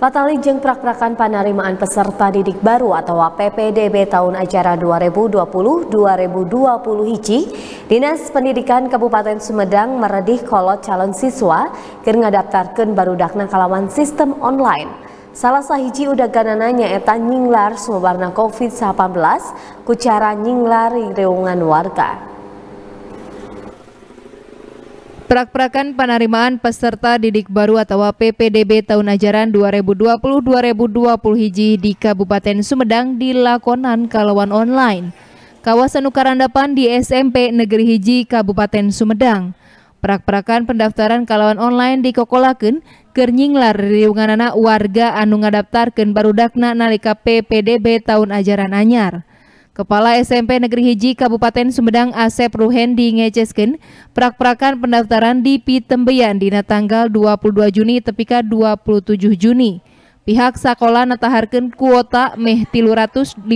Patali jeng prak-prakan penerimaan peserta didik baru atau PPDB tahun ajaran 2020-2020 hiji, Dinas Pendidikan Kabupaten Sumedang meredih kolot calon siswa keur ngadaptarkeun dakna kalawan sistem online. Salah sahiji udah ganananya eta nyinglar sumebarna COVID-19 ku cara nyinglar reungan warga. Prak-prakan penerimaan peserta didik baru atau PPDB tahun ajaran 2020-2020 hiji di Kabupaten Sumedang dilakonan kalawan online. Kawasan Ukarandapan di SMP Negeri Hiji Kabupaten Sumedang. Prak-prakan pendaftaran kalawan online di Kokolaken kernyinglar riunganana warga anu ngadaptarkeun barudakna nalika PPDB tahun ajaran anyar. Kepala SMP Negeri Hiji Kabupaten Sumedang Asep Ruhendi ngecesken prak-prakan pendaftaran di Pitembeyan dina tanggal 22 Juni tepika 27 Juni. Pihak sekolah nataharkan kuota meh 352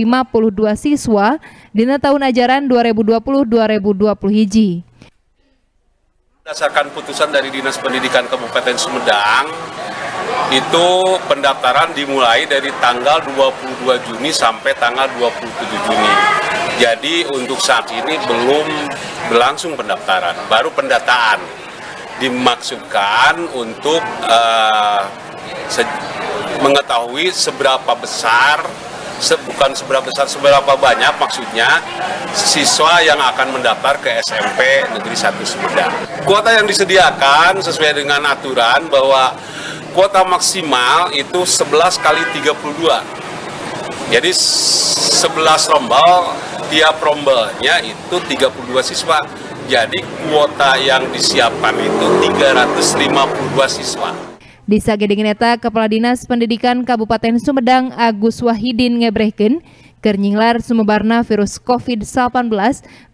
siswa dina tahun ajaran 2020-2020 hiji. Berdasarkan putusan dari Dinas Pendidikan Kabupaten Sumedang, itu pendaftaran dimulai dari tanggal 22 Juni sampai tanggal 27 Juni. Jadi untuk saat ini belum berlangsung pendaftaran, baru pendataan. Dimaksudkan untuk uh, se mengetahui seberapa besar se bukan seberapa besar seberapa banyak maksudnya siswa yang akan mendaftar ke SMP Negeri 1 Sumedang. Kuota yang disediakan sesuai dengan aturan bahwa kuota maksimal itu 11 kali 32. Jadi 11 rombel, tiap rombelnya itu 32 siswa. Jadi kuota yang disiapkan itu 352 siswa. Di Sagedengeneta, Kepala Dinas Pendidikan Kabupaten Sumedang Agus Wahidin ngebrehken kernyinglar sumebarna virus COVID-19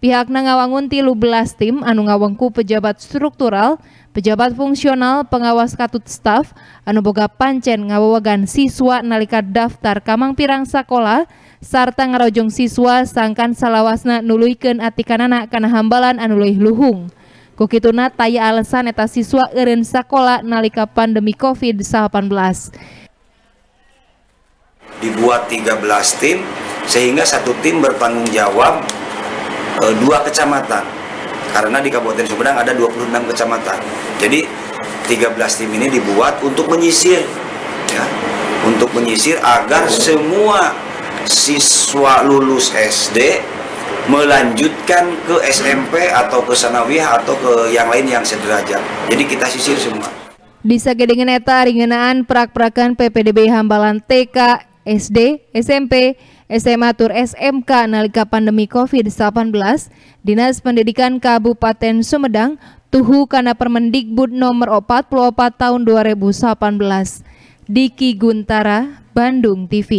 pihak ngawangun tilu belas tim anu ngawangku pejabat struktural pejabat fungsional pengawas katut staf anu boga pancen ngawawagan siswa nalika daftar kamang pirang sekolah sarta ngarojong siswa sangkan salawasna nuluikeun atikanana kana hambalan anu leuwih luhung Kukituna taya alasan eta siswa eureun sakola nalika pandemi COVID-19. Dibuat 13 tim sehingga satu tim bertanggung jawab e, dua kecamatan. Karena di Kabupaten Sumedang ada 26 kecamatan. Jadi 13 tim ini dibuat untuk menyisir ya, untuk menyisir agar semua siswa lulus SD melanjutkan ke SMP atau ke sanawiyah atau ke yang lain yang sederajat. Jadi kita sisir semua. Di Sagedengen eta prak-prakan PPDB Hambalan TK, SD, SMP, SMA tur SMK nalika pandemi COVID-19, Dinas Pendidikan Kabupaten Sumedang tuhu karena Permendikbud nomor 44 tahun 2018. Diki Guntara, Bandung TV.